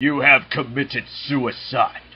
You have committed suicide.